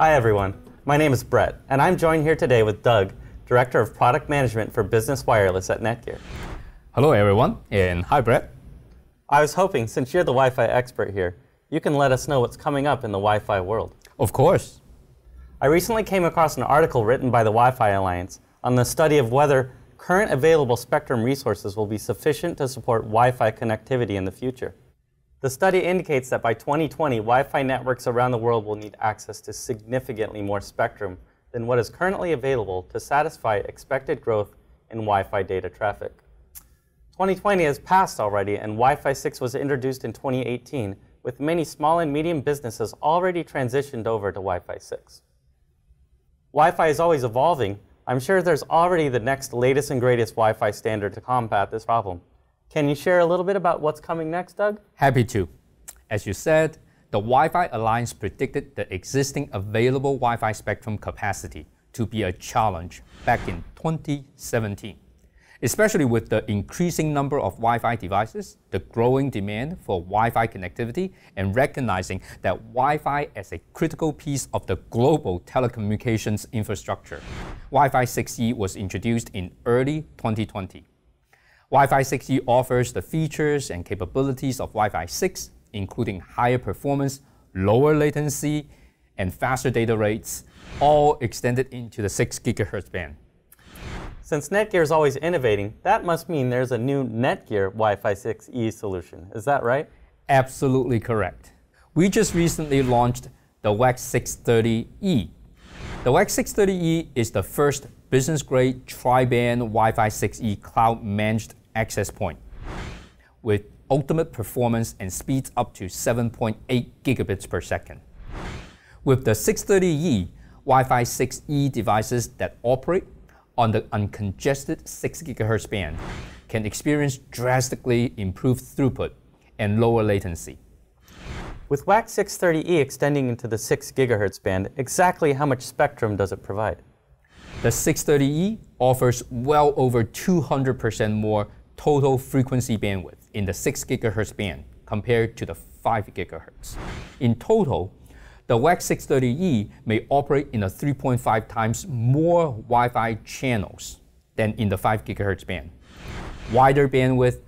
Hi, everyone. My name is Bret, and I'm joined here today with Doug, Director of Product Management for Business Wireless at Netgear. Hello, everyone, and hi, Bret. I was hoping, since you're the Wi Fi expert here, you can let us know what's coming up in the Wi Fi world. Of course. I recently came across an article written by the Wi Fi Alliance on the study of whether current available spectrum resources will be sufficient to support Wi Fi connectivity in the future. The study indicates that by 2020, Wi Fi networks around the world will need access to significantly more spectrum than what is currently available to satisfy expected growth in Wi Fi data traffic. 2020 has passed already, and Wi Fi 6 was introduced in 2018, with many small and medium businesses already transitioned over to Wi Fi 6. Wi Fi is always evolving. I'm sure there's already the next latest and greatest Wi Fi standard to combat this problem. Can you share a little bit about what's coming next, Doug? Happy to. As you said, the Wi-Fi Alliance predicted the existing available Wi-Fi spectrum capacity to be a challenge back in 2017. Especially with the increasing number of Wi-Fi devices, the growing demand for Wi-Fi connectivity, and recognizing that Wi-Fi as a critical piece of the global telecommunications infrastructure, Wi-Fi 6E was introduced in early 2020. Wi-Fi 6E offers the features and capabilities of Wi-Fi 6, including higher performance, lower latency, and faster data rates, all extended into the 6 gigahertz band. Since Netgear is always innovating, that must mean there's a new Netgear Wi-Fi 6E solution. Is that right? Absolutely correct. We just recently launched the WAX 630E. The WAX 630E is the first business-grade tri-band Wi-Fi 6E cloud-managed access point with ultimate performance and speeds up to 7.8 gigabits per second. With the 630E, Wi-Fi 6E devices that operate on the uncongested 6 gigahertz band can experience drastically improved throughput and lower latency. With WAX 630E extending into the 6 gigahertz band, exactly how much spectrum does it provide? The 630E offers well over 200% more total frequency bandwidth in the 6 gigahertz band compared to the 5 gigahertz. In total, the WAX 630E may operate in a 3.5 times more Wi-Fi channels than in the 5 gigahertz band. Wider bandwidth,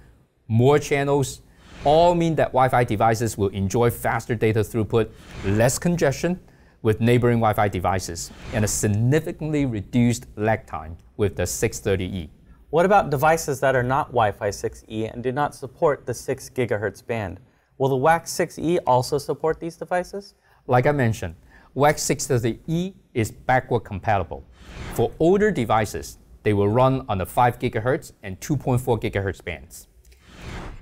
more channels, all mean that Wi-Fi devices will enjoy faster data throughput, less congestion with neighboring Wi-Fi devices, and a significantly reduced lag time with the 630E. What about devices that are not Wi-Fi 6E and do not support the 6 gigahertz band? Will the WAX 6E also support these devices? Like I mentioned, WAX 630E is backward compatible. For older devices, they will run on the 5 GHz and 2.4 GHz bands.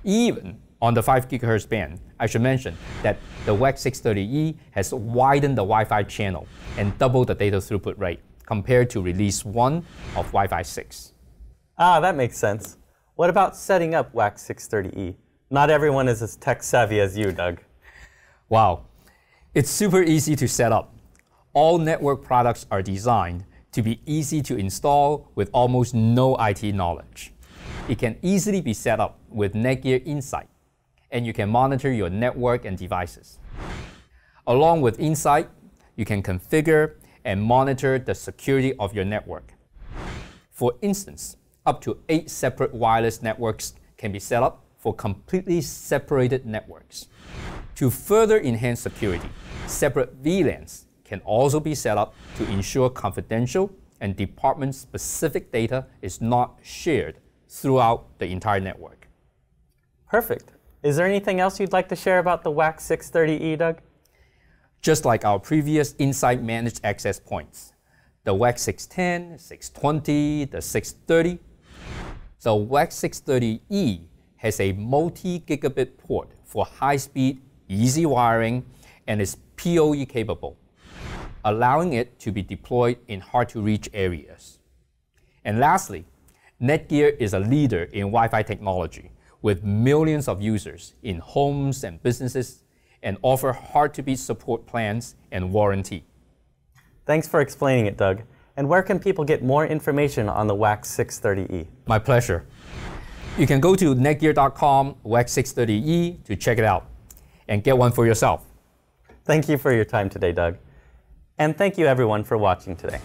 Even on the 5 GHz band, I should mention that the WAX 630E has widened the Wi-Fi channel and doubled the data throughput rate compared to release 1 of Wi-Fi 6. Ah, that makes sense. What about setting up WAX 630E? Not everyone is as tech savvy as you, Doug. Wow. It's super easy to set up. All network products are designed to be easy to install with almost no IT knowledge. It can easily be set up with Netgear Insight, and you can monitor your network and devices. Along with Insight, you can configure and monitor the security of your network. For instance, up to eight separate wireless networks can be set up for completely separated networks. To further enhance security, separate VLANs can also be set up to ensure confidential and department-specific data is not shared throughout the entire network. Perfect. Is there anything else you'd like to share about the WAX 630E, Doug? Just like our previous Insight Managed Access Points, the WAX 610, 620, the 630 so WAX 630E has a multi-gigabit port for high-speed, easy wiring, and is PoE capable, allowing it to be deployed in hard-to-reach areas. And lastly, Netgear is a leader in Wi-Fi technology with millions of users in homes and businesses and offer hard-to-beat support plans and warranty. Thanks for explaining it, Doug. And where can people get more information on the WAX 630E? My pleasure. You can go to netgear.com WAX 630E to check it out and get one for yourself. Thank you for your time today, Doug. And thank you everyone for watching today.